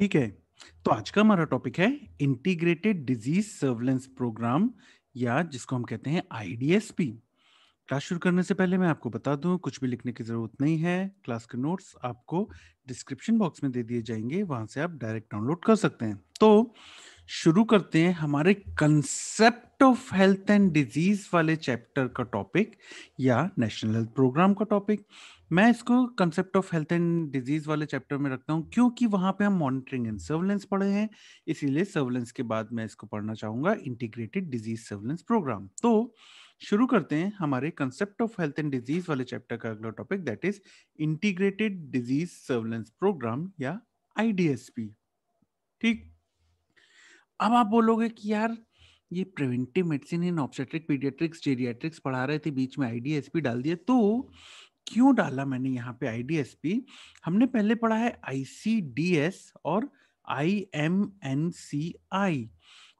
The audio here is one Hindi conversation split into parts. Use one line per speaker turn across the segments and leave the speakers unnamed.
ठीक है? तो आज का हमारा टॉपिक है इंटीग्रेटेड डिज़ीज़ सर्वेलेंस प्रोग्राम या जिसको हम कहते हैं आईडीएसपी क्लास शुरू करने से पहले मैं आपको बता दूँ, कुछ भी लिखने की ज़रूरत नहीं है। क्लास के नोट्स आपको डिस्क्रिप्शन बॉक्स में दे दिए जाएँगे, वहाँ से आप डायरेक्ट डाउनलोड कर सकते हैं। तो शुरू करते हैं हमारे concept of health and disease वाले चैप्टर का टॉपिक या नेशनल हेल्थ प्रोग्राम का टॉपिक मैं इसको concept of health and disease वाले चैप्टर में रखता हूँ, क्योंकि वहाँ पे हम मॉनिटरिंग एंड सर्वेलेंस पढ़े हैं, इसीलिए सर्वेलेंस के बाद मैं इसको पढ़ना चाहूँगा इंटीग्रेटेड डिज़ीज़ सर्वेलेंस प्रोग्राम तो शुरू करते हैं हमारे concept of health and disease वाले चैप्टर का अगला topic that is integrated disease surveillance programme या आईडीएसपी ठीक? अब आप बोलोगे कि यार, ये preventive medicine in obstetric paediatrics geriatrics पढ़ा रहे थे, बीच में आईडीएसपी डाल दिया तो क्यों डाला मैंने यहाँ पे आईडीएसपी हमने पहले पढ़ा है आईसीडीएस और आईएमएनसीआई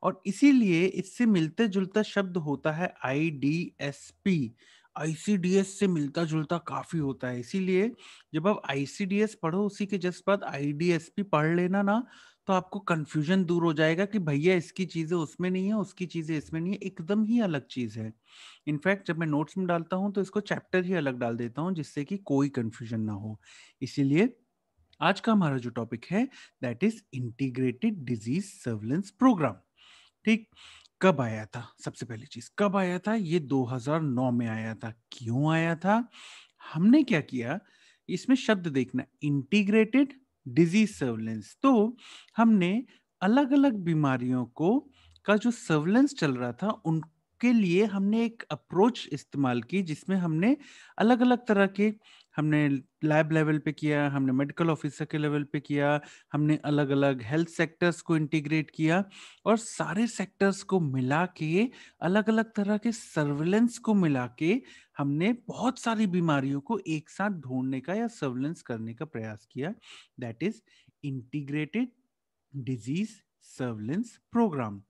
और इसीलिए इससे मिलते जुलता शब्द होता है I D S IDSP ICDS से मिलता जुलता काफ़ी होता है, इसीलिए जब आप आईसीडीएस पढ़ो, उसी के जस्ट बाद आईडीएसपी पढ़ लेना ना तो आपको कंफ्यूजन दूर हो जाएगा कि भैया इसकी चीज़ें उसमें नहीं है, उसकी चीज़ें इसमें नहीं है, एकदम ही अलग चीज़ है। इनफैक्ट जब मैं नोट्स में डालता हूँ तो इसको चैप्टर ही अलग डाल देता हूँ जिससे कि कोई कंफ्यूजन ना हो। इसीलिए आज का हमारा जो टॉपिक है that is integrated disease surveillance programme ठीक, कब आया था? सबसे पहली चीज़, कब आया था? ये 2009 में आया था। क्यों आया था? हमने क्या किया? इसमें शब्द देखना इंटीग्रेटेड डिज़ीज़ सर्वेलेंस तो हमने अलग अलग बीमारियों को, का जो सर्वेलेंस चल रहा था, उनके लिए हमने एक अप्रोच इस्तेमाल की, जिसमें हमने अलग अलग तरह के हमने लैब लेवल पे किया, हमने मेडिकल ऑफिसर के लेवल पे किया, हमने अलग अलग हेल्थ सेक्टर्स को इंटीग्रेट किया और सारे सेक्टर्स को मिला के अलग अलग तरह के सर्वेलेंस को मिला के हमने बहुत सारी बीमारियों को एक साथ ढूँढने का या सर्वेलेंस करने का प्रयास किया। That is integrated disease surveillance programme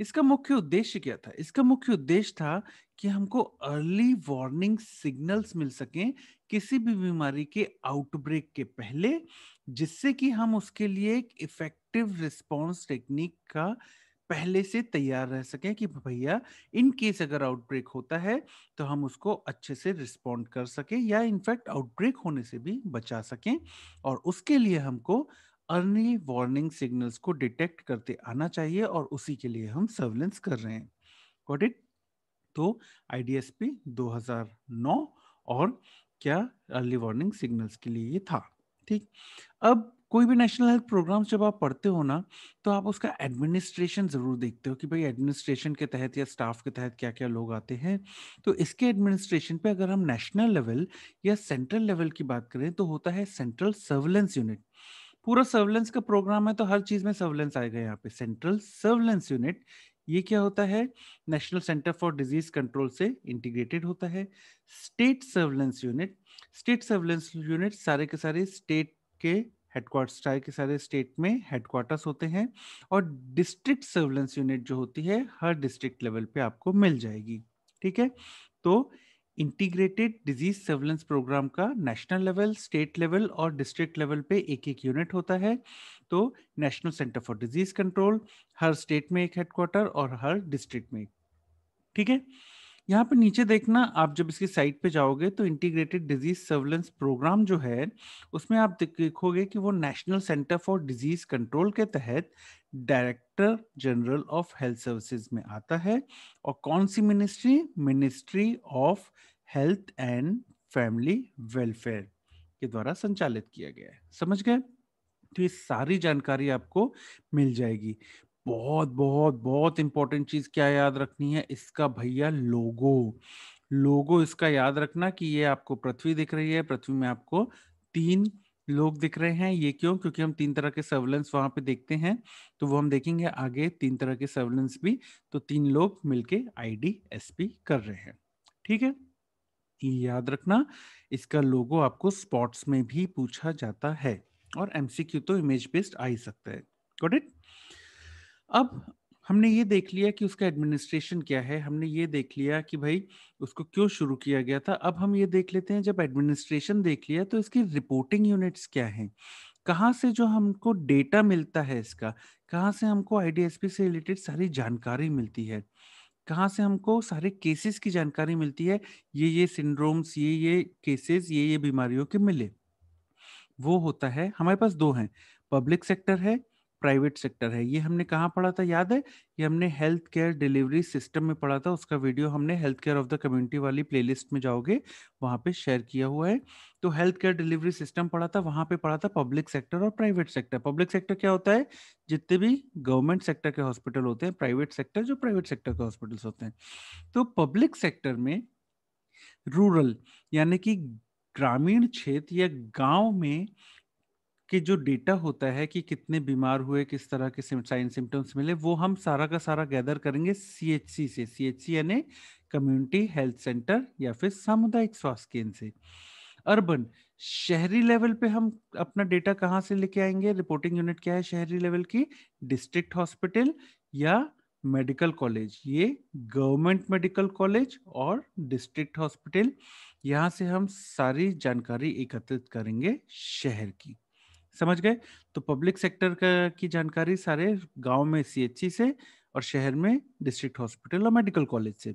इसका मुख्य उद्देश्य क्या था? इसका मुख्य उद्देश्य था कि हमको अर्ली वार्निंग सिग्नल्स मिल सकें किसी भी बीमारी के आउटब्रेक के पहले, जिससे कि हम उसके लिए एक इफ़ेक्टिव रिस्पॉन्स टेक्निक का पहले से तैयार रह सके कि भैया इन केस अगर आउटब्रेक होता है तो हम उसको अच्छे से रिस्पॉन्ड कर सकें या इनफैक्ट आउटब्रेक होने से भी बचा सकें और उसके लिए हमको अर्ली वार्निंग सिग्नल्स को डिटेक्ट करते आना चाहिए और उसी के लिए हम सर्वेलेंस कर रहे हैं। Got it? तो आईडीएसपी 2009 और क्या अर्ली वार्निंग सिग्नल्स के लिए ये था, ठीक? अब कोई भी नेशनल हेल्थ प्रोग्राम जब आप पढ़ते हो ना तो आप उसका एडमिनिस्ट्रेशन ज़रूर देखते हो कि भाई एडमिनिस्ट्रेशन के तहत या स्टाफ के तहत क्या क्या लोग आते हैं। तो इसके एडमिनिस्ट्रेशन पे अगर हम नेशनल लेवल या सेंट्रल लेवल की बात करें तो होता है सेंट्रल सर्वेलेंस यूनिट। पूरा सर्वेलेंस का प्रोग्राम है तो हर चीज़ में सर्वेलेंस आएगा यहाँ पे। सेंट्रल सर्वेलेंस यूनिट ये क्या होता है? National centre for disease control से इंटीग्रेटेड होता है। State surveillance unit state surveillance unit सारे के सारे स्टेट के हेडक्वार्टर सारे के सारे स्टेट में हेडक्वार्टर्स होते हैं और डिस्ट्रिक्ट सर्वेलेंस यूनिट जो होती है, हर डिस्ट्रिक्ट लेवल पे आपको मिल जाएगी। ठीक है? तो इंटीग्रेटेड डिज़ीज़ सर्वेलेंस प्रोग्राम का नेशनल लेवल, स्टेट लेवल और डिस्ट्रिक्ट लेवल पे एक एक यूनिट होता है। तो national centre for disease control, her state में एक हेडक्वार्टर और हर डिस्ट्रिक्ट में। ठीक है? यहाँ पे नीचे देखना, आप जब इसकी साइट पे जाओगे तो इंटीग्रेटेड डिज़ीज़ सर्वेलेंस प्रोग्राम जो है, उसमें आप देखोगे कि वो national centre for disease control के तहत director general of health services में आता है और कौन सी ministry? Ministry of health and family welfare के द्वारा संचालित किया गया है। समझ गए? तो ये सारी जानकारी आपको मिल जाएगी। बहुत बहुत बहुत इंपॉर्टेंट चीज़ क्या याद रखनी है? इसका भैया लोगो। लोगो इसका याद रखना कि ये आपको पृथ्वी दिख रही है, पृथ्वी में आपको तीन लोग दिख रहे हैं। ये क्यों? क्योंकि हम तीन तरह के सर्वेलेंस वहाँ पे देखते हैं तो वो हम देखेंगे आगे तीन तरह के सर्वेलेंस भी तो तीन लोग मिलके आईडी एसपी कर रहे हैं। ठीक है? ये याद रखना, इसका लोगो आपको स्पॉट्स में भी पूछा जाता है और एमसीक्यू तो इमेज बेस्ड आ ही सकता है। गॉट इट अब हमने ये देख लिया कि उसका एडमिनिस्ट्रेशन क्या है। हमने ये देख लिया कि भाई उसको क्यों शुरू किया गया था। अब हम ये देख लेते हैं जब एडमिनिस्ट्रेशन देख लिया तो इसकी रिपोर्टिंग यूनिट्स क्या हैं? कहाँ से जो हमको डेटा मिलता है इसका, कहाँ से हमको आईडीएसपी से रिलेटेड सारी जानकारी मिलती है, कहाँ से हमको सारे केसेस की जानकारी मिलती है, ये-ये सिंड्रोम्स, ये-ये केसेस, ये-ये बीमारियों के मिले। वो होता है हमारे पास दो हैं, पब्लिक सेक्टर है, प्राइवेट सेक्टर है। ये हमने कहाँ पढ़ा था याद है? ये हमने हेल्थ केयर डिलीवरी सिस्टम में पढ़ा था, उसका वीडियो हमने health care of the community वाली प्लेलिस्ट में जाओगे, वहाँ पे शेयर किया हुआ है। तो हेल्थ केयर डिलीवरी सिस्टम पढ़ा था, वहाँ पे पढ़ा था पब्लिक सेक्टर और प्राइवेट सेक्टर। पब्लिक सेक्टर क्या होता है? जितने भी गवर्नमेंट सेक्टर के हॉस्पिटल होते हैं, प्राइवेट सेक्टर जो प्राइवेट सेक्टर के हॉस्पिटल्स होते हैं। तो पब्लिक सेक्टर में रूरल यानी कि ग्रामीण क्षेत्र या गाँव में कि जो डेटा होता है कि कितने बीमार हुए, किस तरह के साइन सिम्टम्स मिले, वो हम सारा का सारा गैदर करेंगे सीएचसी से। सीएचसी यानी कम्युनिटी हेल्थ सेंटर या फिर सामुदायिक स्वास्थ्य केंद्र से। अर्बन, शहरी लेवल पे हम अपना डेटा कहाँ से लेके आएँगे रिपोर्टिंग यूनिट क्या है शहरी लेवल की? डिस्ट्रिक्ट हॉस्पिटल या मेडिकल कॉलेज। ये गवर्नमेंट मेडिकल कॉलेज और डिस्ट्रिक्ट हॉस्पिटल, यहाँ से हम सारी जानकारी एकत्रित करेंगे शहर की। समझ गए? तो पब्लिक सेक्टर का, की जानकारी सारे गाँव में सीएचसी से और शहर में डिस्ट्रिक्ट हॉस्पिटल और मेडिकल कॉलेज से।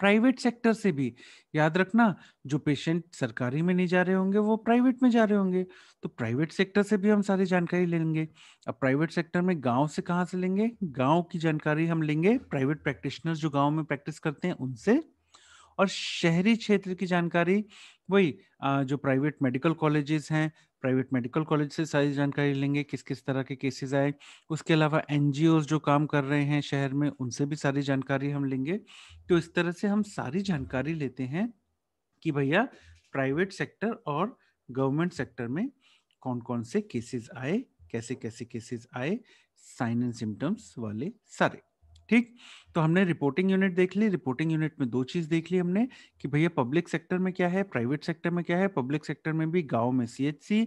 प्राइवेट सेक्टर से भी याद रखना, जो पेशेंट सरकारी में नहीं जा रहे होंगे, वो प्राइवेट में जा रहे होंगे तो प्राइवेट सेक्टर से भी हम सारी जानकारी लेंगे अब प्राइवेट सेक्टर में गाँव से कहाँ से लेंगे गाँव की जानकारी हम लेंगे, प्राइवेट प्रैक्टिशनर्स जो गाँव में प्रैक्टिस करते हैं, उनसे और शहरी क्षेत्र की जानकारी, वही जो प्राइवेट मेडिकल कॉलेजेस हैं प्राइवेट मेडिकल कॉलेज से सारी जानकारी लेंगे किस किस तरह के केसेस आए। उसके अलावा एनजीओज जो काम कर रहे हैं शहर में, उनसे भी सारी जानकारी हम लेंगे। तो इस तरह से हम सारी जानकारी लेते हैं कि भैया प्राइवेट सेक्टर और गवर्नमेंट सेक्टर में कौन कौन से केसेस आए कैसे कैसे केसेस आए, साइन एंड सिम्टम्स वाले सारे। ठीक? तो हमने रिपोर्टिंग यूनिट देख ली रिपोर्टिंग यूनिट में दो चीज़ देख ली हमने कि भैया पब्लिक सेक्टर में क्या है प्राइवेट सेक्टर में क्या है पब्लिक सेक्टर में भी गाँव में सीएचसी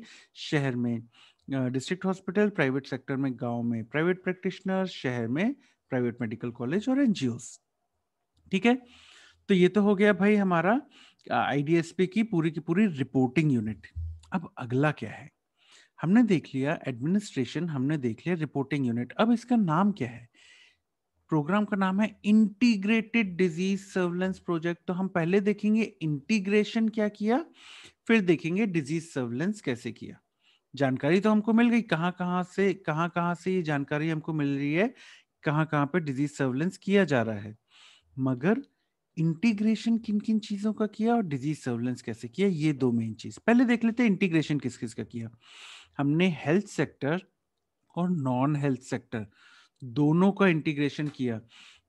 शहर में डिस्ट्रिक्ट हॉस्पिटल प्राइवेट सेक्टर में गाँव में प्राइवेट प्रैक्टिशनर शहर में प्राइवेट मेडिकल कॉलेज और एनजीओ ठीक है? तो ये तो हो गया भाई हमारा आईडीएसपी की पूरी की पूरी रिपोर्टिंग यूनिट अब अगला क्या है? हमने देख लिया एडमिनिस्ट्रेशन हमने देख लिया रिपोर्टिंग यूनिट अब इसका नाम क्या है? प्रोग्राम का नाम है इंटीग्रेटेड डिज़ीज़ सर्वेलेंस प्रोजेक्ट। तो हम पहले देखेंगे इंटीग्रेशन क्या किया, फिर देखेंगे डिज़ीज़ सर्वेलेंस कैसे किया। जानकारी तो हमको मिल गई, कहाँ कहाँ से, कहाँ कहाँ से ये जानकारी हमको मिल रही है, कहाँ कहाँ पे डिज़ीज़ सर्वेलेंस किया जा रहा है। मगर इंटीग्रेशन किन किन चीज़ों का किया और डिज़ीज़ सर्वेलेंस कैसे किया, ये दो मेन चीज़। पहले देख लेते हैं इंटीग्रेशन किस किस का किया। हमने हेल्थ सेक्टर और नॉन हेल्थ सेक्टर दोनों का इंटीग्रेशन किया,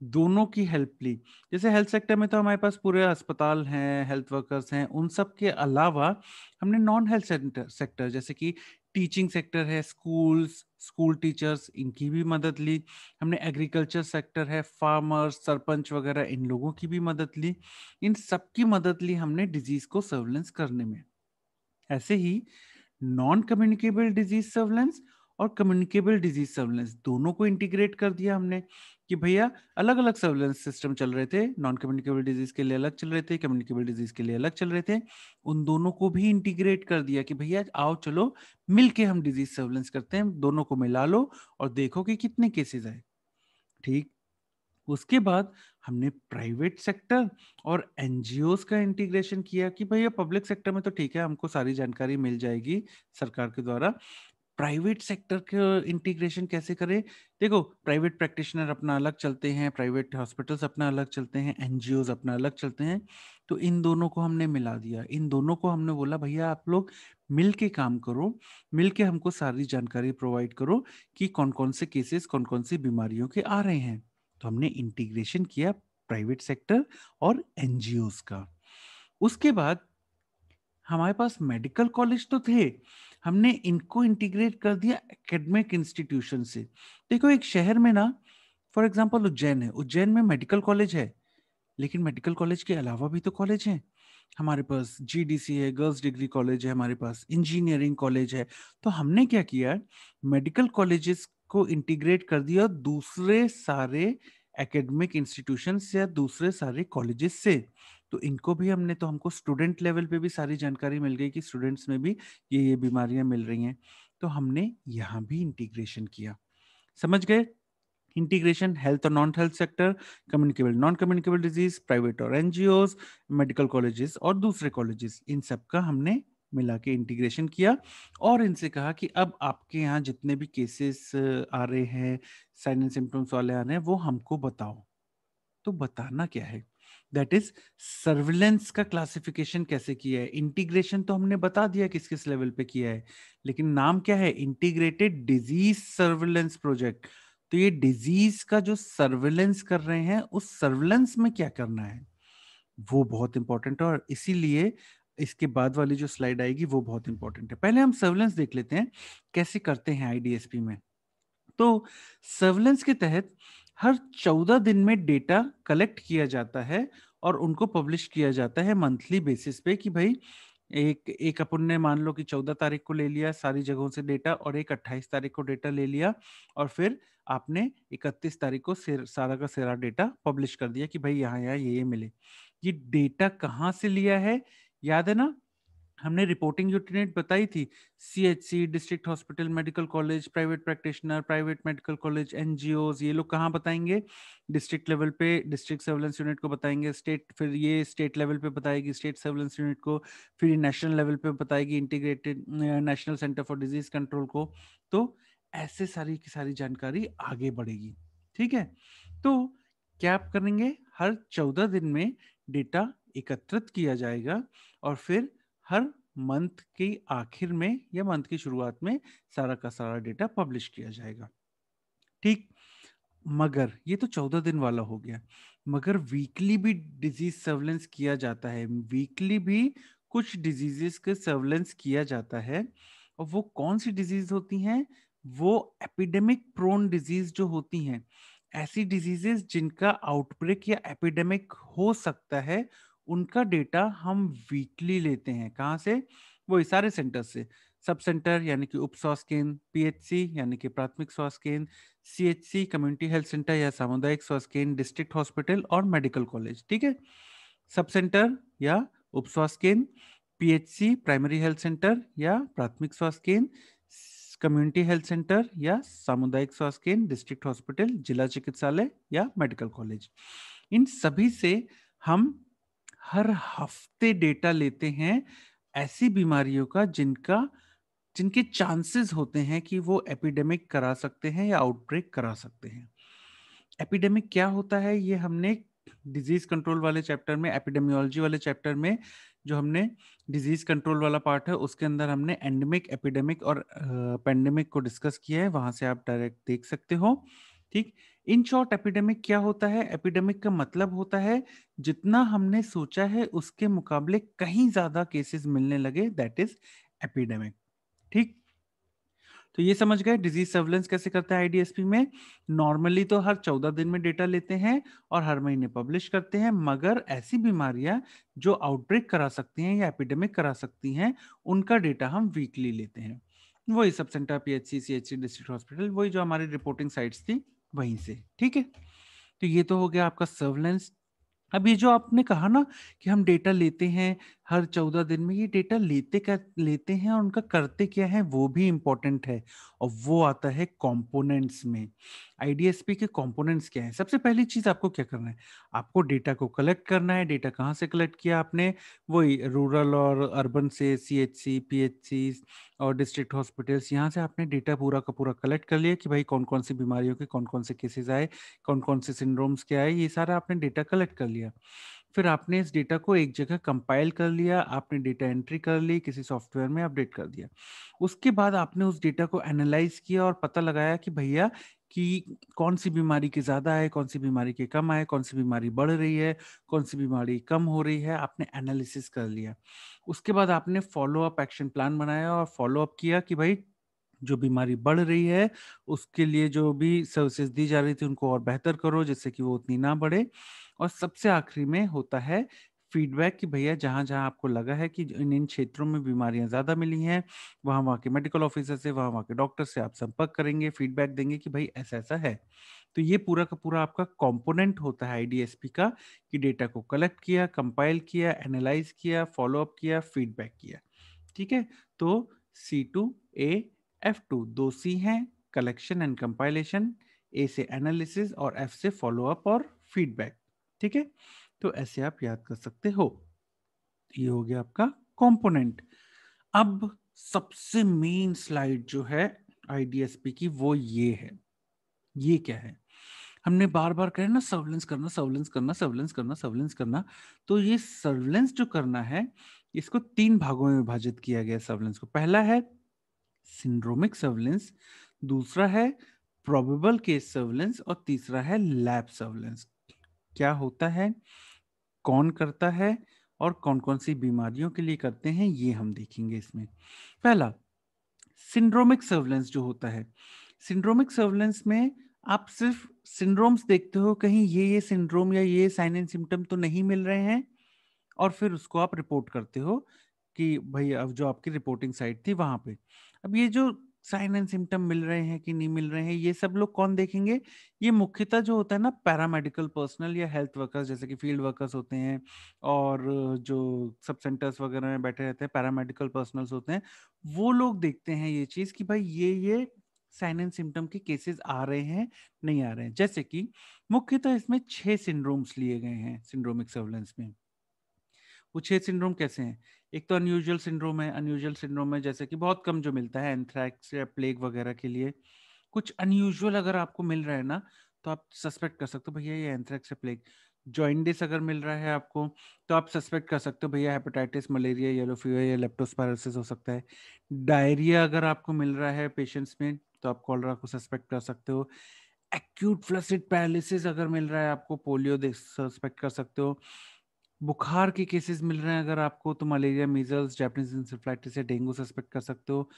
दोनों की हेल्प ली। जैसे हेल्थ सेक्टर में तो हमारे पास पूरे अस्पताल हैं हेल्थ वर्कर्स हैं, उन सब के अलावा हमने नॉन हेल्थ सेक्टर सेक्टर जैसे कि टीचिंग सेक्टर है स्कूल्स स्कूल टीचर्स इनकी भी मदद ली। हमने एग्रीकल्चर सेक्टर है फार्मर्स सरपंच वगैरह, इन लोगों की भी मदद ली। इन सब की मदद ली हमने डिज़ीज़ को सर्वेलेंस करने में। ऐसे ही नॉन कम्युनिकेबल डिज़ीज़ सर्वेलेंस और कम्युनिकेबल डिज़ीज़ सर्वेलेंस दोनों को इंटीग्रेट कर दिया हमने कि भैया अलग अलग सर्वेलेंस सिस्टम चल रहे थे नॉन कम्युनिकेबल डिज़ीज़ के लिए अलग चल रहे थे कम्युनिकेबल डिज़ीज़ के लिए अलग चल रहे थे, उन दोनों को भी इंटीग्रेट कर दिया कि भैया आओ चलो, मिलके हम डिज़ीज़ सर्वेलेंस करते हैं, दोनों को मिला लो और देखो कि कितने केसेस आए। ठीक? उसके बाद हमने प्राइवेट सेक्टर और एनजीओ का इंटीग्रेशन किया कि भैया पब्लिक सेक्टर में तो ठीक है, हमको सारी जानकारी मिल जाएगी सरकार के द्वारा प्राइवेट सेक्टर के इंटीग्रेशन कैसे करें? देखो, प्राइवेट प्रैक्टिशनर अपना अलग चलते हैं, प्राइवेट हॉस्पिटल्स अपना अलग चलते हैं एनजीओ अपना अलग चलते हैं। तो इन दोनों को हमने मिला दिया। इन दोनों को हमने बोला, भैया, आप लोग मिल के काम करो मिल के हमको सारी जानकारी प्रोवाइड करो कि कौन कौन से केसेस कौन कौन सी बीमारियों के आ रहे हैं। तो हमने इंटीग्रेशन किया प्राइवेट सेक्टर और एनजीओ का। उसके बाद हमारे पास मेडिकल कॉलेज तो थे हमने इनको इंटीग्रेट कर दिया एकेडमिक इंस्टीट्यूशन से। देखो, एक शहर में ना फॉर एग्जांपल उज्जैन है। उज्जैन में मेडिकल कॉलेज है, लेकिन मेडिकल कॉलेज के अलावा भी तो कॉलेज हैं। हमारे पास जीडीसी है गर्ल्स डिग्री कॉलेज है हमारे पास इंजीनियरिंग कॉलेज है। तो हमने क्या किया मेडिकल कॉलेजेस को इंटीग्रेट कर दिया दूसरे सारे एकेडमिक इंस्टीट्यूशन या दूसरे सारे कॉलेजेस से। तो इनको भी हमने तो हमको स्टूडेंट लेवल पे भी सारी जानकारी मिल गई कि स्टूडेंट्स में भी ये ये बीमारियाँ मिल रही हैं। तो हमने यहाँ भी इंटीग्रेशन किया। समझ गए? इंटीग्रेशन हेल्थ और non health sector, communicable non communicable disease, private और एनजीओ मेडिकल कॉलेजेस और दूसरे कॉलेजेस। इन सब का हमने मिला के इंटीग्रेशन किया और इनसे कहा कि अब आपके यहाँ जितने भी केसेस आ रहे हैं साइन एंड सिम्टम्स वाले आ रहे हैं, वो हमको बताओ। तो बताना क्या है? दैट इज़ सर्विलेंस का क्लासिफिकेशन कैसे किया है? इंटीग्रेशन तो हमने बता दिया किस किस लेवल पे किया है, लेकिन नाम क्या है? इंटीग्रेटेड डिज़ीज़ सर्विलेंस प्रोजेक्ट तो ये डिज़ीज़ का जो सर्विलेंस कर रहे हैं, उस सर्विलेंस में क्या करना है? वो बहुत इंपॉर्टेंट है और इसीलिए इसके बाद वाली जो स्लाइड आएगी, वो बहुत इंपॉर्टेंट है। पहले हम सर्विलेंस देख लेते हैं, कैसे करते हैं आईडीएसपी में। तो सर्विलेंस के तहत हर चौदह दिन में डेटा कलेक्ट किया जाता है और उनको पब्लिश किया जाता है मंथली बेसिस पे कि भाई एक एक अपन ने मान लो कि चौदह तारीख को ले लिया, सारी जगहों से डेटा और एक अट्ठाईस तारीख को डेटा ले लिया और फिर आपने इकतीस तारीख को सारा का सारा डेटा पब्लिश कर दिया कि भाई यहाँ यहाँ ये ये मिले। ये डेटा कहाँ से लिया है? याद है ना? हमने रिपोर्टिंग यूनिट बताई थी CHC district hospital medical college private practitioner private medical college NGO ये लोग कहाँ बताएँगे? डिस्ट्रिक्ट लेवल पे डिस्ट्रिक्ट सर्वेलेंस यूनिट को बताएँगे स्टेट फिर ये स्टेट लेवल पे बताएगी स्टेट सर्वेलेंस यूनिट को, फिर नेशनल लेवल पे बताएगी integrated national centre for disease control को। तो ऐसे सारी की सारी जानकारी आगे बढ़ेगी, ठीक है? तो क्या आप करेंगे? हर चौदह दिन में डेटा एकत्रित किया जाएगा और फिर हर मंथ के आखिर में या मंथ की शुरुआत में सारा का सारा डेटा पब्लिश किया जाएगा। ठीक, मगर, ये तो चौदह दिन वाला हो गया, मगर वीकली भी डिज़ीज़ सर्वेलेंस किया जाता है, वीकली भी कुछ डिजीजेस के सर्वेलेंस किया जाता है, और वो कौन सी डिज़ीज़ होती हैं? वो एपिडेमिक प्रोन डिज़ीज़ जो होती हैं, ऐसी डिजीजेस जिनका आउटब्रेक या एपिडेमिक हो सकता है उनका डेटा हम वीकली लेते हैं। कहाँ से? वो सारे सेंटर से। सब सेंटर यानी कि उप स्वास्थ्य केंद्र, पीएचसी यानी कि प्राथमिक स्वास्थ्य केंद्र, सीएचसी, कम्युनिटी हेल्थ सेंटर या सामुदायिक स्वास्थ्य केंद्र, डिस्ट्रिक्ट हॉस्पिटल और मेडिकल कॉलेज, ठीक है? सब सेंटर या उप स्वास्थ्य केंद्र, पीएचसी, प्राइमरी हेल्थ सेंटर या प्राथमिक स्वास्थ्य केंद्र, कम्युनिटी हेल्थ सेंटर या सामुदायिक स्वास्थ्य केंद्र, डिस्ट्रिक्ट हॉस्पिटल, जिला चिकित्सालय या मेडिकल कॉलेज। इन सभी से हम हर हफ़्ते डेटा लेते हैं ऐसी बीमारियों का जिनका, जिनके चांसेस होते हैं कि वो एपिडेमिक करा सकते हैं या आउटब्रेक करा सकते हैं। एपिडेमिक क्या होता है? ये हमने डिज़ीज़ कंट्रोल वाले चैप्टर में एपिडेमियोलॉजी वाले चैप्टर में जो हमने डिज़ीज़ कंट्रोल वाला पार्ट है, उसके अंदर हमने एंडेमिक एपिडेमिक और पेंडेमिक को डिस्कस किया है। वहाँ से आप डायरेक्ट देख सकते हो। ठीक? इन शॉर्ट एपिडेमिक क्या होता है? एपिडेमिक का मतलब होता है, जितना हमने सोचा है, उसके मुकाबले कहीं ज़्यादा केसेस मिलने लगे दैट इज़ एपिडेमिक ठीक? तो ये समझ गए डिज़ीज़ सर्वेलेंस कैसे करते हैं आईडीएसपी में? नॉर्मली तो हर चौदह दिन में डेटा लेते हैं और हर महीने पब्लिश करते हैं, मगर ऐसी बीमारियाँ जो आउटब्रेक करा सकती हैं या एपिडेमिक करा सकती हैं, उनका डेटा हम वीकली लेते हैं। वही सब centre P H C C H C district hospital वही जो हमारी रिपोर्टिंग साइट्स थी। वहीं से, ठीक है? तो ये तो हो गया आपका सर्वलेंस अब ये जो आपने कहा ना कि हम डेटा लेते हैं हर चौदह दिन में ये डेटा लेते क्या लेते हैं और उनका करते क्या है, वो भी इम्पोर्टेंट है और वो आता है कंपोनेंट्स में। आईडीएसपी के कंपोनेंट्स क्या है? सबसे पहली चीज़ आपको क्या करना है? आपको डेटा को कलेक्ट करना है। डेटा कहाँ से कलेक्ट किया आपने? वही रूरल और अर्बन से, C H C, P H C और डिस्ट्रिक्ट हॉस्पिटल्स, यहाँ से आपने डेटा पूरा का पूरा कलेक्ट कर लिया कि भाई कौन कौन सी बीमारियों के कौन कौन से केसेस आए कौन कौन से सिंड्रोम्स के आए ये सारा आपने डेटा कलेक्ट कर लिया। फिर आपने इस डेटा को एक जगह कंपाइल कर लिया, आपने डेटा एंट्री कर ली, किसी सॉफ्टवेयर में अपडेट कर दिया। उसके बाद आपने उस डेटा को एनालाइज किया और पता लगाया कि भैया, कि कौन सी बीमारी के ज़्यादा है, कौन सी बीमारी के कम आए, कौन सी बीमारी बढ़ रही है, कौन सी बीमारी कम हो रही है, आपने एनालिसिस कर लिया। उसके बाद आपने फॉलो अप एक्शन प्लान बनाया और फॉलो अप किया कि भाई, जो बीमारी बढ़ रही है, उसके लिए जो भी सर्विसेज़ दी जा रही थी, उनको और बेहतर करो, जिससे कि वो उतनी ना बढ़े। और सबसे आखिरी में होता है फीडबैक कि भैया जहाँ जहाँ आपको लगा है कि इन इन क्षेत्रों में बीमारियाँ ज़्यादा मिली हैं, वहाँ वहाँ के मेडिकल ऑफिसर से, वहाँ वहाँ के डॉक्टर से आप संपर्क करेंगे फीडबैक देंगे कि भाई ऐसा ऐसा है। तो ये पूरा का पूरा आपका कंपोनेंट होता है आईडीएसपी का कि डेटा को कलेक्ट किया कंपाइल किया एनालाइज किया फॉलो अप किया फीडबैक किया। ठीक है? तो C two A F two दो सी हैं कलेक्शन एंड कंपाइलेशन ए से एनालिसिस और एफ़ से फॉलो अप और फीडबैक ठीक है? तो ऐसे आप याद कर सकते हो। ये हो गया आपका कंपोनेंट अब सबसे मेन स्लाइड जो है आईडीएसपी की वो ये है। ये क्या है? हमने बार बार कहे ना सर्वेलेंस करना सर्वेलेंस करना सर्वेलेंस करना सर्वेलेंस करना। तो ये सर्वेलेंस जो करना है, इसको तीन भागों में विभाजित किया गया सर्वेलेंस को। पहला है सिंड्रोमिक सर्वेलेंस दूसरा है प्रोबेबल केस सर्वेलेंस और तीसरा है लैब सर्वेलेंस क्या होता है? कौन करता है और कौन कौन सी बीमारियों के लिए करते हैं, ये हम देखेंगे इसमें। पहला सिंड्रोमिक सर्वेलेंस जो होता है। सिंड्रोमिक सर्वेलेंस में आप सिर्फ़ सिंड्रोम्स देखते हो, कहीं ये ये सिंड्रोम या ये साइन एंड सिम्टम तो नहीं मिल रहे हैं, और फिर उसको आप रिपोर्ट करते हो कि भाई, अब जो आपकी रिपोर्टिंग साइट थी वहाँ पे। अब ये जो साइन एंड सिम्टम मिल रहे हैं कि नहीं मिल रहे हैं, ये सब लोग कौन देखेंगे? ये मुख्यतः जो होता है ना पैरामेडिकल पर्सनल या हेल्थ वर्कर्स जैसे कि फ़ील्ड वर्कर्स होते हैं और जो सब सेंटर्स वगैरह में बैठे रहते हैं पैरामेडिकल पर्सनल्स होते हैं, वो लोग देखते हैं ये चीज़ कि भाई ये ये साइन एंड सिम्टम के केसेस आ रहे हैं, नहीं आ रहे हैं। जैसे कि मुख्यतः इसमें छह सिंड्रोम्स लिए गए हैं सिंड्रोमिक सर्वेलेंस में। वो छह सिंड्रोम कैसे हैं? एक तो अनयूजल सिंड्रोम है अनयूजल सिंड्रोम है जैसे कि बहुत कम जो मिलता है एंथ्रैक्स या प्लेग वगैरह के लिए। कुछ अनयूजुअल अगर आपको मिल रहा है ना तो आप सस्पेक्ट कर सकते हो, भैया, ये एंथ्रैक्स या प्लेग जॉइंडिस अगर मिल रहा है आपको तो आप सस्पेक्ट कर सकते हो, भैया हेपेटाइटिस मलेरिया येलो फीवर या लेप्टोस्पायरोसिस हो सकता है. डायरिया अगर आपको मिल रहा है पेशेंट्स में तो आप कॉलरा को सस्पेक्ट कर सकते हो। एक्यूट फ्लसिड पैरालिसिस अगर मिल रहा है आपको, पोलियो सस्पेक्ट कर सकते हो। बुखार के केसेस मिल रहे हैं, अगर आपको तो मलेरिया, मीजल्स जैपनीज इंसेफ्लाइटिस या डेंगू सस्पेक्ट कर सकते हो।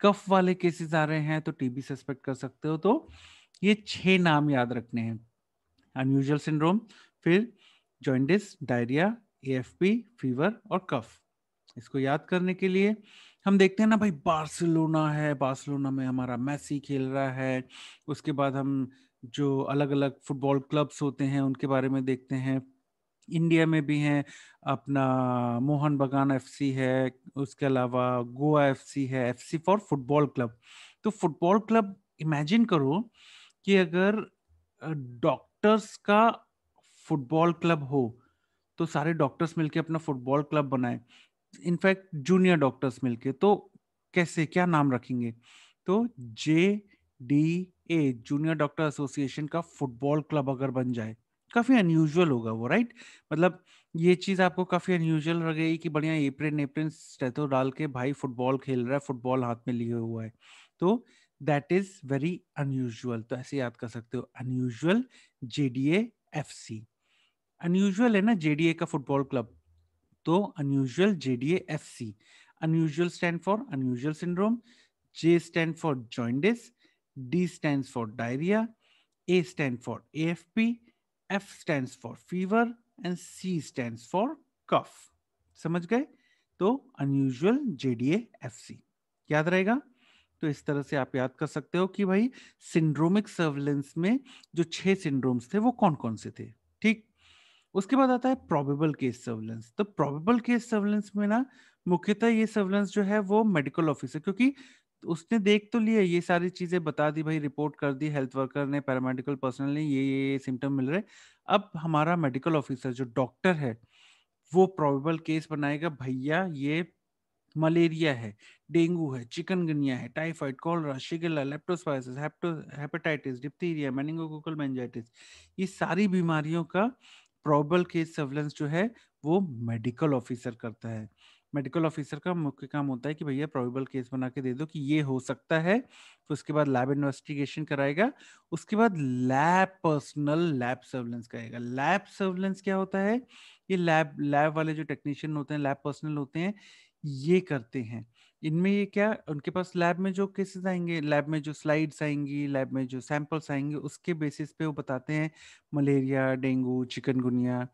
कफ वाले केसेस आ रहे हैं तो टीबी सस्पेक्ट कर सकते हो। तो ये छह नाम याद रखने हैं। अनयूजुअल सिंड्रोम फिर जॉइंडिस डायरिया एएफपी फीवर और कफ। इसको याद करने के लिए हम देखते हैं ना भाई, बार्सिलोना है। बार्सिलोना में हमारा मैसी खेल रहा है। उसके बाद हम जो अलग अलग फुटबॉल क्लब्स होते हैं, उनके बारे में देखते हैं। इंडिया में भी हैं, अपना मोहन बगान एफसी है, उसके अलावा गोवा एफसी है एफसी फॉर फुटबॉल क्लब तो फुटबॉल क्लब इमेजिन करो कि अगर डॉक्टर्स का फुटबॉल क्लब हो तो सारे डॉक्टर्स मिलके अपना फुटबॉल क्लब बनाए. इनफैक्ट जूनियर डॉक्टर्स मिलके. तो कैसे, क्या नाम रखेंगे? तो J D A junior doctor association का फुटबॉल क्लब अगर बन जाए काफ़ी अनयूजुअल होगा वो राइट मतलब ये चीज़ आपको काफ़ी अनयूजुअल लगेगी कि बढ़िया एप्रिन एप्रिन स्टेथो डाल के भाई फुटबॉल खेल रहा है फुटबॉल हाथ में लिए हुआ है। तो दैट इज़ वेरी अनयूजुअल तो ऐसे याद कर सकते हो। Unusual JDA F C unusual है ना जेडीए का फुटबॉल क्लब तो unusual JDA F C unusual stand for unusual syndrome J stand for jaundice D stand for diarrhoea A stand for A F P F stands for fever and C stands for cough. समझ गए? तो अनयूजुअल जेडीए एफ़ सी याद रहेगा? तो इस तरह से आप याद कर सकते हो कि भाई सिंड्रोमिक सर्विलेंस में जो छह सिंड्रोम्स थे, वो कौन कौन से थे? ठीक? उसके बाद आता है प्रोबेबल केस सर्विलेंस तो प्रोबेबल केस सर्विलेंस में ना मुख्यतः ये सर्विलेंस जो है वो मेडिकल ऑफिसर क्योंकि उसने देख तो लिया, ये सारी चीज़ें बता दी भाई, रिपोर्ट कर दी, हेल्थ वर्कर ने, पैरामेडिकल पर्सनल ने, ये ये सिम्टम मिल रहे अब हमारा मेडिकल ऑफिसर जो डॉक्टर है, वो प्रोबेबल केस बनाएगा, भैया, ये मलेरिया है, डेंगू है, चिकनगनिया है, typhoid, cholera, shigella, leptospirosis hepatitis, diphtheria, meningococcal meningitis ये सारी बीमारियों का प्रोबेबल केस सर्वेलेंस जो है, वो मेडिकल ऑफिसर करता है। मेडिकल ऑफिसर का मुख्य काम होता है कि भैया प्रोबेबल केस बना के दे दो कि ये हो सकता है तो उसके बाद लैब इन्वेस्टिगेशन कराएगा, उसके बाद लैब पर्सनल लैब सर्वेलेंस करेगा। लैब सर्वेलेंस क्या होता है? ये लैब लैब वाले जो टेक्नीशियन होते हैं लैब पर्सनल होते हैं, ये करते हैं। इनमें ये क्या, उनके पास लैब में जो केसेस आएँगे लैब में जो स्लाइड्स आएँगी लैब में जो सैंपल्स आएँगे, उसके बेसिस पे वो बताते हैं malaria dengue chikungunya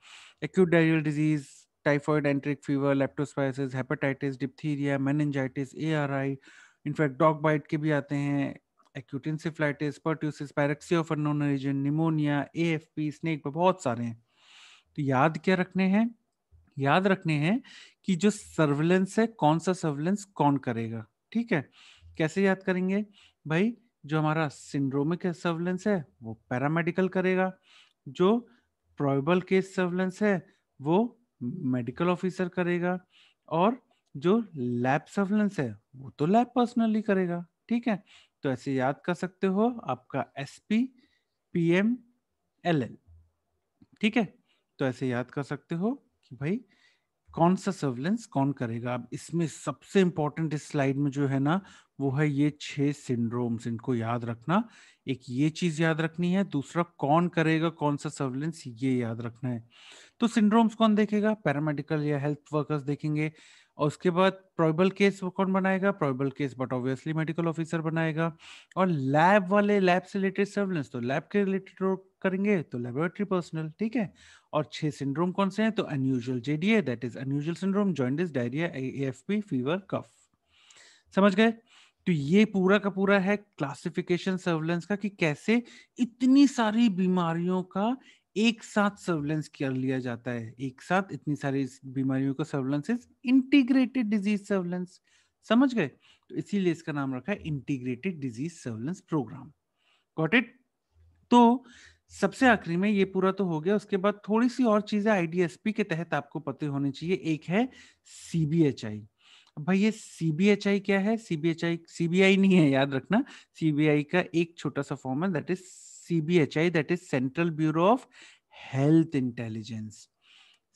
acute diarrhoeal disease typhoid enteric fever leptospirosis hepatitis diphtheria meningitis ARI in fact dog bite के भी आते हैं acute encephalitis pertussis pyrexia of unknown reason pneumonia AFP snake बहुत सारे हैं। तो याद क्या रखने हैं? याद रखने हैं कि जो सर्विलेंस है, कौन सा सर्विलेंस कौन करेगा, ठीक है? कैसे याद करेंगे? भाई, जो हमारा सिंड्रोमिक सर्विलेंस है, वो पैरामेडिकल करेगा, जो प्रोबेबल केस सर्विलेंस है, वो मेडिकल ऑफिसर करेगा और जो लैब सर्वेलेंस है, वो तो लैब पर्सनली करेगा, ठीक है? तो ऐसे याद कर सकते हो आपका S P P M L L ठीक है? तो ऐसे याद कर सकते हो कि भाई कौन सा सर्विलेंस कौन करेगा? अब इसमें सबसे इंपॉर्टेंट इस स्लाइड में जो है ना, वो है ये छह सिंड्रोम्स इनको याद रखना। एक ये चीज़ याद रखनी है, दूसरा कौन करेगा, कौन सा सर्विलेंस ये याद रखना है। तो सिंड्रोम्स कौन देखेगा? पैरामेडिकल या हेल्थ वर्कर्स देखेंगे। और उसके बाद प्रोबल केस कौन बनाएगा? Probable case but obviously medical officer बनाएगा। और लैब वाले लैब से रिलेटेड सर्विलेंस तो लैब के रिलेटेड करेंगे तो लेबोरेटरी पर्सनल ठीक है? और छह सिंड्रोम कौन से हैं? तो unusual JDA that is unusual syndrome jaundice diarrhoea AFP fever cough समझ गए? तो ये पूरा का पूरा है क्लासिफिकेशन सर्विलेंस का कि कैसे इतनी सारी बीमारियों का एक साथ सर्विलेंस कर लिया जाता है। एक साथ इतनी सारी बीमारियों का सर्विलेंस इंटीग्रेटेड डिज़ीज़ सर्विलेंस समझ गए? तो इसीलिए इसका नाम रखा है integrated disease surveillance programme got it तो सबसे आखिरी में ये पूरा तो हो गया, उसके बाद थोड़ी सी और चीज़ें आईडीएसपी के तहत आपको पता होने चाहिए। एक है सीबीएचआई भाई ये सीबीएचआई क्या है? सीबीएचआई सीबीआई नहीं है, याद रखना। सीबीआई का एक छोटा सा फॉर्म है that is CBHI, that is Central Bureau of Health Intelligence.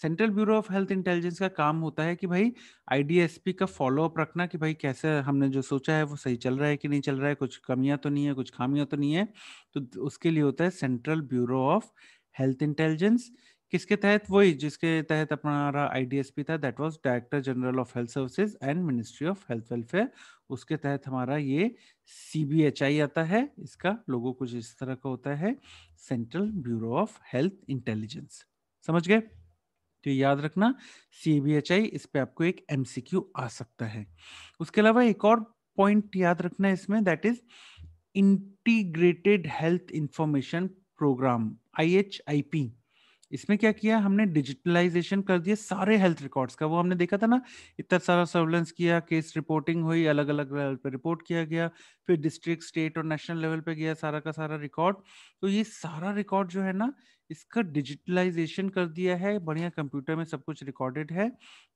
Central bureau of health intelligence का काम होता है कि भाई आईडीएसपी का फॉलो अप रखना कि भाई कैसे हमने जो सोचा है वो सही चल रहा है कि नहीं चल रहा है कुछ कमियाँ तो नहीं है कुछ खामियाँ तो नहीं है तो उसके लिए होता है central bureau of health intelligence किसके तहत? वही जिसके तहत हमारा आईडीएसपी था that was director general of health services and ministry of health welfare उसके तहत हमारा ये सीबीएचआई आता है, इसका लोगो कुछ इस तरह का होता है central bureau of health intelligence समझ गए? तो याद रखना सीबीएचआई इस पे आपको एक एमसीक्यू आ सकता है। उसके अलावा एक और पॉइंट याद रखना है इसमें that is integrated health information programme I H I P इसमें क्या किया? हमने डिजिटलाइजेशन कर दिया सारे हेल्थ रिकॉर्ड्स का। वो हमने देखा था ना, इतना सारा सर्वेलेंस किया केस रिपोर्टिंग हुई अलग अलग लेवल पे रिपोर्ट किया गया, फिर डिस्ट्रिक्ट स्टेट और नेशनल लेवल पे गया सारा का सारा रिकॉर्ड तो ये सारा रिकॉर्ड जो है ना, इसका डिजिटलाइजेशन कर दिया है, बढ़िया कंप्यूटर में सब कुछ रिकॉर्डेड है।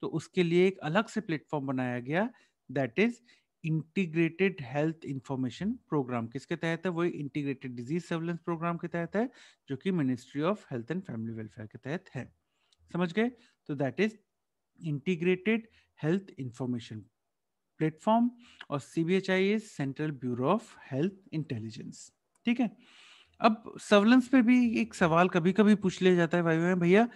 तो उसके लिए एक अलग से प्लेटफॉर्म बनाया गया that is integrated health information programme किसके तहत है? वही इंटीग्रेटेड डिज़ीज़ सर्विलेंस प्रोग्राम के तहत है, जो कि ministry of health and family welfare के तहत है। समझ गए? तो that is integrated health information platform और CBHI is central bureau of health intelligence ठीक है? अब सर्विलेंस पे भी एक सवाल कभी कभी पूछ लिया जाता है भाई भैया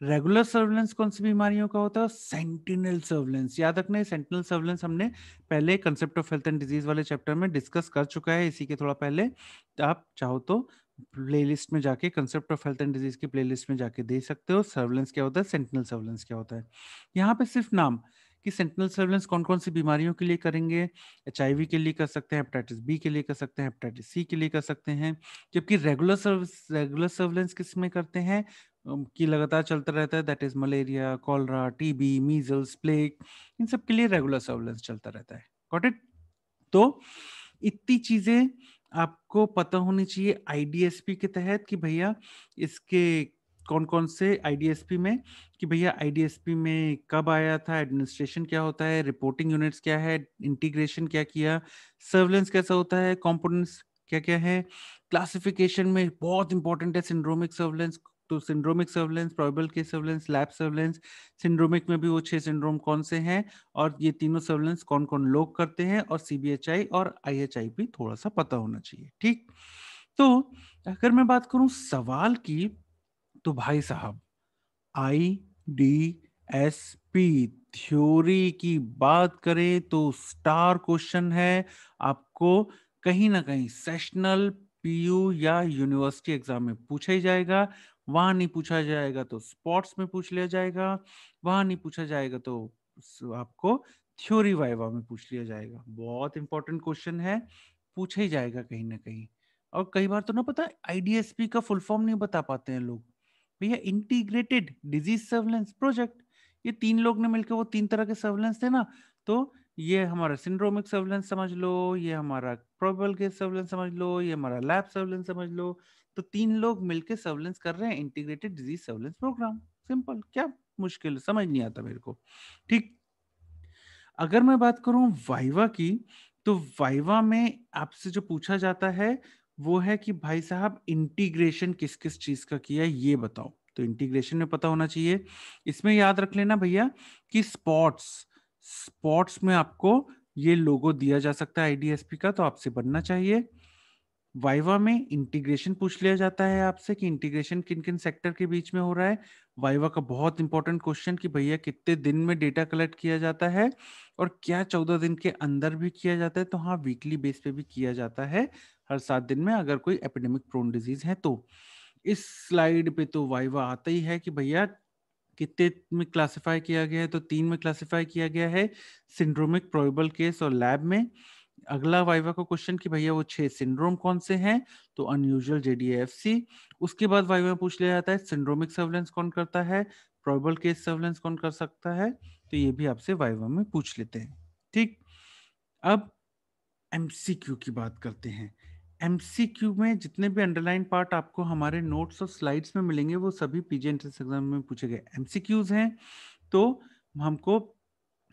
रेगुलर सर्विलेंस कौन सी बीमारियों का होता है? Sentinel surveillance. याद रखना है, सेंटिनल सर्विलेंस हमने पहले concept of health and disease वाले चैप्टर में डिस्कस कर चुका है। इसी के थोड़ा पहले आप चाहो तो प्लेलिस्ट में जाके concept of health and disease की प्लेलिस्ट में जाके दे सकते हो। सर्विलेंस क्या होता है? सेंटिनल सर्विलेंस क्या होता है? यहाँ पे सिर्फ़ नाम कि सेंटिनल सर्विलेंस कौन कौन सी बीमारियों के लिए करेंगे? एचआईवी के लिए कर सकते हैं हेपेटाइटिस बी के लिए कर सकते हैं हेपेटाइटिस सी के लिए कर सकते हैं, जबकि रेगुलर सर्विस रेगुलर सर्विलेंस किसमें करते हैं? की लगातार चलता रहता है that is malaria cholera TB measles plague इन सब के लिए रेगुलर सर्विलेंस चलता रहता है। गॉट इट तो इतनी चीज़ें आपको पता होनी चाहिए आईडीएसपी के तहत कि भैया इसके कौन कौन से आईडीएसपी में, कि भैया आईडीएसपी में कब आया था एडमिनिस्ट्रेशन क्या होता है रिपोर्टिंग यूनिट्स क्या है इंटीग्रेशन क्या किया सर्विलेंस कैसा होता है कंपोनेंट्स क्या क्या है क्लासिफिकेशन में बहुत इंपॉर्टेंट है सिंड्रोमिक सर्विलेंस तो syndromic surveillance probable case surveillance lab surveillance syndromic में भी वो छह सिंड्रोम कौन से हैं? और ये तीनों सर्विलेंस कौन कौन लोग करते हैं? और सीबीएचआई और आईएचआई भी थोड़ा सा पता होना चाहिए, ठीक? तो अगर मैं बात करूँ सवाल की तो भाई साहब I D S P theory की बात करें तो स्टार क्वेश्चन है। आपको कहीं ना कहीं सेशनल पीयू या यूनिवर्सिटी एग्ज़ाम में पूछा ही जाएगा। वहाँ नहीं पूछा जाएगा तो स्पोर्ट्स में पूछ लिया जाएगा वहाँ नहीं पूछा जाएगा तो आपको थ्योरी वाइवा में पूछ लिया जाएगा बहुत इंपॉर्टेंट क्वेश्चन है पूछा ही जाएगा कहीं ना कहीं और कई बार तो ना पता आईडीएसपी का फुल फॉर्म नहीं बता पाते हैं लोग भैया इंटीग्रेटेड डिज़ीज़ सर्वेलेंस प्रोजेक्ट ये तीन लोग ने मिलकर वो तीन तरह के सर्वेलेंस थे ना तो ये हमारा सिंड्रोमिक सर्वेलेंस समझ लो, ये हमारा प्रोबेबल केस सर्विलेंस समझ लो, ये हमारा लैब सर्वेलेंस समझ लो। तो 3 लोग मिलकर सर्विलेंस कर रहे हैं integrated disease surveillance programme. Simple क्या मुश्किल समझ नहीं आता मेरे को। ठीक। अगर मैं बात करूँ वाइवा की, तो वाइवा में आपसे जो पूछा जाता है, वो है कि भाई साहब इंटीग्रेशन किस-किस चीज़ का किया है ये बताओ। तो इंटीग्रेशन में पता होना चाहिए। इसमें याद रख लेना भैया कि स्पॉट्स स्पॉट्स में आपको ये लोगो दिया जा सकता है आईडीएसपी का तो आपसे बनना चाहिए। वाइवा में इंटीग्रेशन पूछ लिया जाता है आपसे कि इंटीग्रेशन किन-किन सेक्टर के बीच में हो रहा है। वाइवा का बहुत इंपॉर्टेंट क्वेश्चन कि भैया कितने दिन में डेटा कलेक्ट किया जाता है और क्या 14 दिन के अंदर भी किया जाता है? तो हाँ, वीकली बेस पे भी किया जाता है, हर सात दिन में अगर कोई एपिडेमिक प्रोन डिज़ीज़ है तो। इस स्लाइड पे तो वाइवा आता ही है कि भैया कितने में क्लासिफाई किया गया है? तो तीन में क्लासिफाई किया गया है, सिंड्रोमिक, प्रोबेबल केस और लैब में। अगला वाइवा का क्वेश्चन कि भैया वो 6 सिंड्रोम कौन से हैं? तो अनयूजुअल जेडीएफसी। उसके बाद वाइवा में पूछ लिया जाता है, सिंड्रोमिक सर्विलेंस कौन करता है? प्रोबेबल केस सर्विलेंस कौन कर सकता है? तो ये भी आपसे वाइवा में पूछ लेते हैं। ठीक? अब एमसीक्यू की बात करते हैं। एमसीक्यू में जितने भी अंडरलाइन पार्ट आपको हमारे नोट्स और स्लाइड्स में मिलेंगे, वो सभी पीजी एंट्रेंस एग्ज़ाम में पूछे गए एमसीक्यूज हैं तो हमको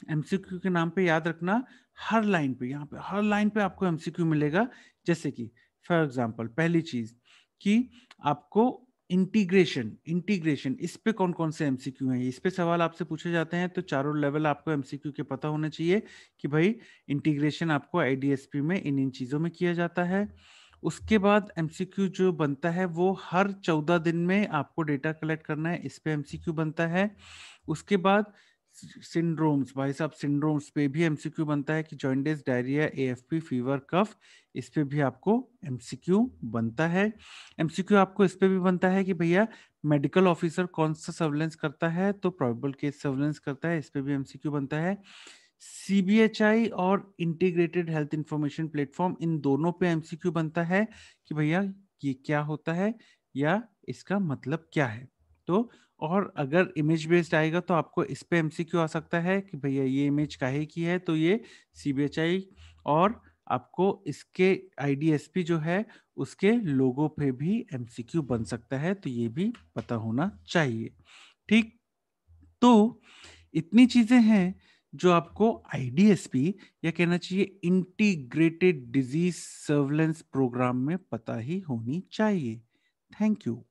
एमसीक्यू के नाम पे याद रखना, हर लाइन पे, यहाँ पे, हर लाइन पे आपको एमसीक्यू मिलेगा। जैसे कि, फॉर एग्जांपल, पहली चीज़ कि आपको इंटीग्रेशन इंटीग्रेशन, इस पे कौन कौन से एमसीक्यू हैं? इस पे सवाल आपसे पूछे जाते हैं तो चारों लेवल आपको एमसीक्यू के पता होने चाहिए कि भाई इंटीग्रेशन आपको आईडीएसपी में इन इन चीज़ों में किया जाता है। उसके बाद एमसीक्यू जो बनता है, वो हर चौदह दिन में आपको डेटा कलेक्ट करना है, इस पे एमसीक्यू बनता है। उसके बाद सिंड्रोम्स भाई साहब सिंड्रोम्स पे भी एमसीक्यू बनता है कि jaundice diarrhoea AFP fever cough इस पे भी आपको एमसीक्यू बनता है। एमसीक्यू आपको इस पे भी बनता है कि भैया मेडिकल ऑफिसर कौन सा सर्विलेंस करता है? तो प्रोबेबल केस सर्विलेंस करता है, इस पे भी एमसीक्यू बनता है। सीबीएचआई और इंटीग्रेटेड हेल्थ इंफॉर्मेशन प्लेटफॉर्म इन दोनों पे एमसीक्यू बनता है कि भैया ये क्या होता है या इसका मतलब क्या है? तो और अगर इमेज बेस्ड आएगा तो आपको इस पे एमसीक्यू आ सकता है कि भैया ये इमेज काहे की है? तो ये सीबीएचआई और आपको इसके आईडीएसपी जो है, उसके लोगों पे भी एमसीक्यू बन सकता है तो ये भी पता होना चाहिए। ठीक? तो इतनी चीज़ें हैं जो आपको आईडीएसपी या कहना चाहिए इंटीग्रेटेड डिज़ीज़ सर्विलेंस प्रोग्राम में पता ही होनी चाहिए। Thank you